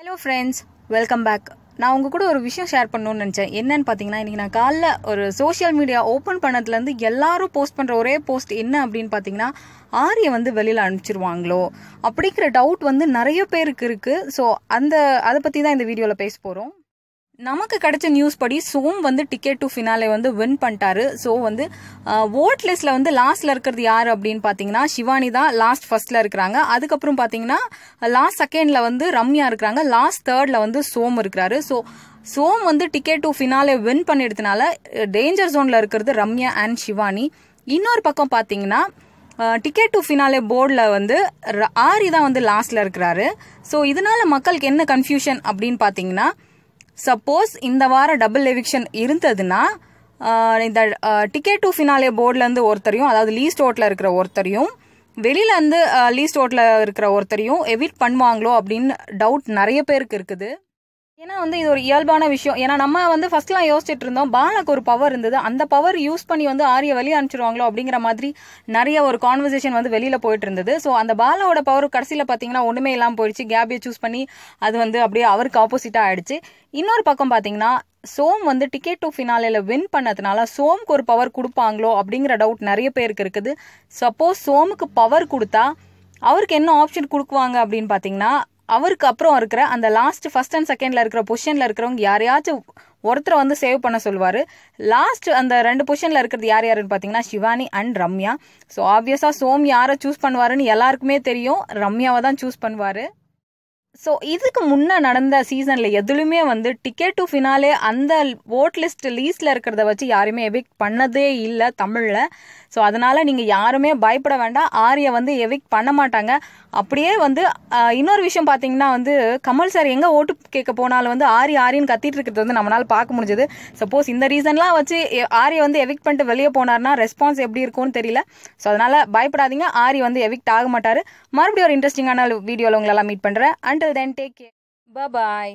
Hello friends welcome back நான் உங்கள் கூட ஒரு விஷயம் ஷேர் பண்ணணும்னு நினச்சேன். என்னன்னு பார்த்தீங்கன்னா இன்றைக்கி நான் காலைல ஒரு சோஷியல் மீடியா ஓப்பன் பண்ணதுலேருந்து எல்லாரும் போஸ்ட் பண்ணுற ஒரே போஸ்ட் என்ன அப்படின்னு பார்த்தீங்கன்னா ஆரியை வந்து வெளியில் அனுப்பிச்சிருவாங்களோ அப்படிங்கிற டவுட் வந்து நிறைய பேருக்கு இருக்குது ஸோ அந்த அதை பற்றி தான் இந்த வீடியோவில் பேச போகிறோம் நமக்கு கிடைச்ச நியூஸ் படி சோம் வந்து டிக்கெட் டு ஃபினாலே வந்து வின் பண்ணிட்டாரு. ஸோ வந்து ஓட் லிஸ்ட்ல வந்து லாஸ்ட்ல இருக்கிறது யார் அப்படின்னு பார்த்தீங்கன்னா சிவானி தான் லாஸ்ட் ஃபர்ஸ்ட்ல இருக்கிறாங்க. அதுக்கப்புறம் பார்த்தீங்கன்னா லாஸ்ட் செகண்ட்ல வந்து ரம்யா இருக்கிறாங்க. லாஸ்ட் தேர்ட்ல வந்து சோம் இருக்கிறாரு. ஸோ சோம் வந்து டிக்கெட் டு ஃபினாலே வின் பண்ணிடுறதுனால டேஞ்சர் ஜோன்ல இருக்கிறது ரம்யா அண்ட் சிவானி இன்னொரு பக்கம் பார்த்தீங்கன்னா டிக்கெட் டு ஃபினாலே போர்டில் வந்து ர- ஆரி தான் வந்து லாஸ்ட்டில் இருக்கிறாரு. ஸோ இதனால மக்களுக்கு என்ன கன்ஃபியூஷன் அப்படின்னு பார்த்தீங்கன்னா சப்போஸ் இந்த வாரம் டபுள் எவிக்ஷன் இருந்ததுன்னா இந்த டிக்கெட் டு ஃபினாலே போர்ட்லேருந்து ஒருத்தரையும் அதாவது லீஸ்ட் ஓட்டில் இருக்கிற ஒருத்தரையும் வெளியிலேருந்து லீஸ்ட் ஓட்டில் இருக்கிற ஒருத்தரையும் எவிட் பண்ணுவாங்களோ அப்படின்னு டவுட் நிறைய பேருக்கு இருக்குது. ஏன்னா வந்து இது ஒரு இயல்பான விஷயம். ஏன்னா நம்ம வந்து ஃபர்ஸ்ட்லாம் யோசிச்சுட்டு இருந்தோம் பாலாக்கு ஒரு பவர் இருந்தது. அந்த பவர் யூஸ் பண்ணி வந்து ஆரிய வெளியே அனுப்பிச்சிருவாங்களோ அப்படிங்கிற மாதிரி நிறைய ஒரு கான்வர்சேஷன் வந்து வெளியில் போயிட்டு இருந்தது. ஸோ அந்த பாலாவோட பவர் கடைசியில் பார்த்தீங்கன்னா ஒன்றுமே இல்லாமல் போயிடுச்சு. கேபியை சூஸ் பண்ணி அது வந்து அப்படியே அவருக்கு ஆப்போசிட்டாக ஆயிடுச்சு. இன்னொரு பக்கம் பார்த்தீங்கன்னா சோம் வந்து டிக்கெட் டு ஃபினாலில் வின் பண்ணதுனால சோமுக்கு ஒரு பவர் கொடுப்பாங்களோ அப்படிங்கிற டவுட் நிறைய பேருக்கு இருக்குது. சப்போஸ் சோமுக்கு பவர் கொடுத்தா அவருக்கு என்ன ஆப்ஷன் கொடுக்குவாங்க அப்படின்னு பார்த்தீங்கன்னா அவருக்கு அப்புறம் இருக்கிற அந்த லாஸ்ட் ஃபர்ஸ்ட் அண்ட் செகண்ட்ல இருக்கிற பொசிஷன்ல இருக்கிறவங்க யாரையாச்சும் ஒருத்தரை வந்து சேவ் பண்ண சொல்லுவார். லாஸ்ட் அந்த ரெண்டு பொசிஷனில் இருக்கிறது யார் யாருன்னு பார்த்தீங்கன்னா சிவானி அண்ட் ரம்யா. ஸோ ஆப்வியஸாக சோம் யாரை சூஸ் பண்ணுவாருன்னு எல்லாருக்குமே தெரியும். ரம்யாவை தான் சூஸ் பண்ணுவார். ஸோ இதுக்கு முன்னே நடந்த சீசனில் எதுலையுமே வந்து டிக்கெட் டு ஃபினாலே அந்த ஓட் லிஸ்ட் லீஸ்டில் இருக்கிறத வச்சு யாருமே எபிக் பண்ணதே இல்லை தமிழில். ஸோ அதனால நீங்கள் யாருமே பயப்பட வேண்டாம். ஆரியை வந்து எவிக்ட் பண்ண மாட்டாங்க. அப்படியே வந்து இன்னொரு விஷயம் பார்த்தீங்கன்னா வந்து கமல் சார் எங்கே ஓட்டு கேட்க போனாலும் வந்து ஆரி ஆரின்னு கத்திட்டு இருக்கிறது வந்து நம்மளால் பார்க்க முடிஞ்சது. சப்போஸ் இந்த ரீசன்லாம் வச்சு ஆரியை வந்து எவிக்ட் பண்ணிட்டு வெளியே போனார்னா ரெஸ்பான்ஸ் எப்படி இருக்கும்னு தெரியல. ஸோ அதனால் பயப்படாதீங்க. ஆரி வந்து எவிக்ட் ஆக மாட்டார். மறுபடியும் ஒரு இன்ட்ரெஸ்டிங்கான வீடியோவில் உங்களெல்லாம் மீட் பண்ணுறேன் until then take care bye